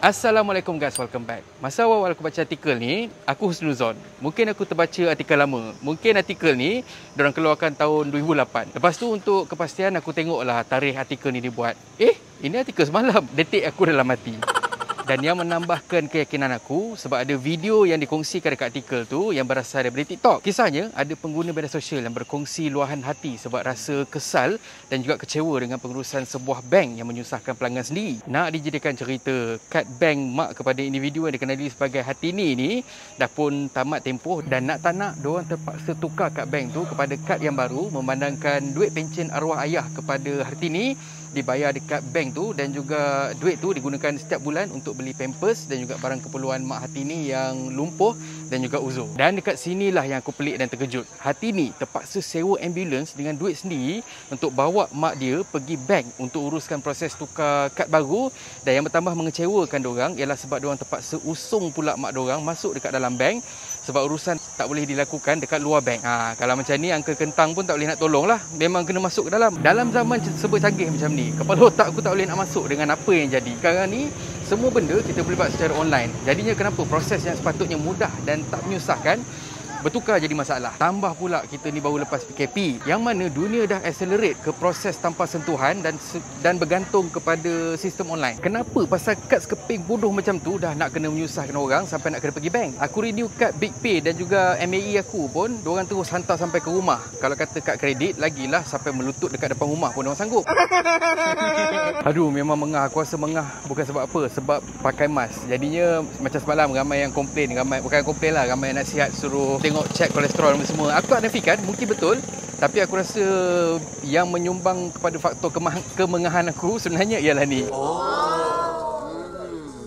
Assalamualaikum guys, welcome back. Masa awal aku baca artikel ni, aku husnuzon. Mungkin aku terbaca artikel lama. Mungkin artikel ni diorang keluarkan tahun 2008. Lepas tu untuk kepastian aku tengoklah tarikh artikel ni dibuat. Eh, ini artikel semalam. Detik aku dalam mati dan yang menambahkan keyakinan aku sebab ada video yang dikongsikan dekat artikel tu yang berasal daripada TikTok. Kisahnya ada pengguna media sosial yang berkongsi luahan hati sebab rasa kesal dan juga kecewa dengan pengurusan sebuah bank yang menyusahkan pelanggan sendiri. Nak dijadikan cerita kad bank mak kepada individu yang dikenali sebagai Hatini ni dah pun tamat tempoh dan nak tak nak diorang terpaksa tukar kad bank tu kepada kad yang baru memandangkan duit pencen arwah ayah kepada Hartini dibayar dekat bank tu dan juga duit tu digunakan setiap bulan untuk beli pampers dan juga barang keperluan mak Hatini yang lumpuh dan juga uzur. Dan dekat sinilah yang aku pelik dan terkejut. Hatini terpaksa sewa ambulans dengan duit sendiri untuk bawa mak dia pergi bank untuk uruskan proses tukar kad baru dan yang bertambah mengecewakan diorang ialah sebab diorang terpaksa usung pula mak diorang masuk dekat dalam bank sebab urusan tak boleh dilakukan dekat luar bank. Ha, kalau macam ni Uncle Kentang pun tak boleh nak tolong lah. Memang kena masuk ke dalam. Dalam zaman sebut canggih macam ni, kepala otak aku tak boleh nak masuk dengan apa yang jadi. Sekarang ni semua benda kita boleh buat secara online. Jadinya kenapa proses yang sepatutnya mudah dan tak menyusahkan bertukar jadi masalah. Tambah pula kita ni baru lepas PKP yang mana dunia dah accelerate ke proses tanpa sentuhan dan dan bergantung kepada sistem online. Kenapa pasal kad sekeping bodoh macam tu dah nak kena menyusahkan orang sampai nak kena pergi bank. Aku renew kad Big Pay dan juga MAE aku pun diorang terus hantar sampai ke rumah. Kalau kata kad kredit lagilah sampai melutut dekat depan rumah pun orang sanggup. Aduh memang mengah aku rasa mengah bukan sebab apa sebab pakai mask. Jadinya macam semalam ramai yang komplain ramai bukan komplain lah ramai yang nasihat suruh tengok check kolesterol dan semua. Aku tak nafikan, mungkin betul. Tapi aku rasa yang menyumbang kepada faktor kemengahan aku sebenarnya ialah ni.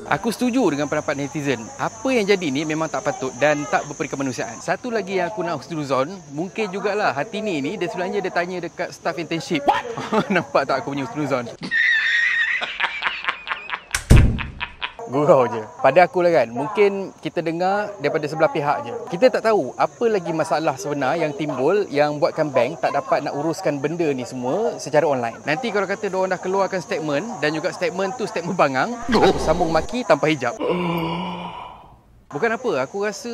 Aku setuju dengan pendapat netizen. Apa yang jadi ni memang tak patut dan tak berperi kemanusiaan. Satu lagi yang aku nak husnuzon, mungkin jugalah hati ni ni dia sebenarnya dia tanya dekat staff internship. Nampak tak aku punya husnuzon? Gurau je. Pada aku lah kan, mungkin kita dengar daripada sebelah pihak je. Kita tak tahu apa lagi masalah sebenar yang timbul yang buatkan bank tak dapat nak uruskan benda ni semua secara online. Nanti kalau kata diorang dah keluarkan statement dan juga statement tu statement bangang, aku sambung maki tanpa hijab. Bukan apa, aku rasa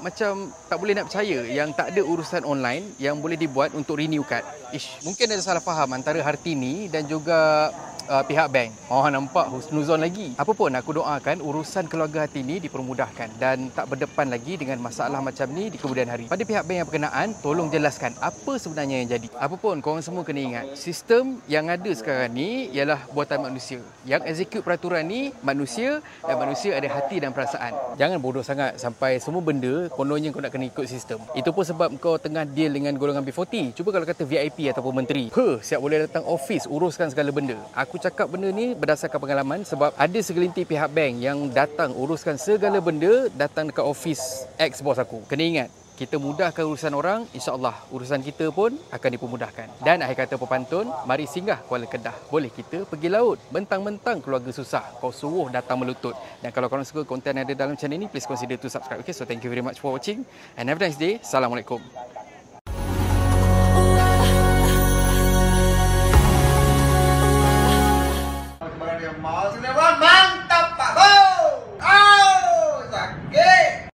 macam tak boleh nak percaya yang tak ada urusan online yang boleh dibuat untuk renew card. Ish, mungkin ada salah faham antara Hartini dan juga uh, pihak bank. Oh nampak husnuzon lagi. Apa pun aku doakan urusan keluarga hati ini dipermudahkan dan tak berdepan lagi dengan masalah macam ni di kemudian hari. Pada pihak bank yang berkenaan, tolong jelaskan apa sebenarnya yang jadi. Apa pun korang semua kena ingat, sistem yang ada sekarang ni ialah buatan manusia. Yang execute peraturan ni manusia dan manusia ada hati dan perasaan. Jangan bodoh sangat sampai semua benda kononnya kau nak kena ikut sistem. Itu pun sebab kau tengah deal dengan golongan B40. Cuba kalau kata VIP ataupun menteri. Huh, siap boleh datang office uruskan segala benda. Aku cakap benda ni berdasarkan pengalaman sebab ada segelintir pihak bank yang datang uruskan segala benda datang dekat office ex bos aku. Kena ingat, kita mudahkan urusan orang, insya-Allah urusan kita pun akan dipermudahkan. Dan akhir kata pepantun, mari singgah Kuala Kedah. Boleh kita pergi laut. Bentang-bentang keluarga susah, kau suruh datang melutut. Dan kalau korang suka konten yang ada dalam channel ini, please consider to subscribe. Okay, so thank you very much for watching and have a nice day. Assalamualaikum.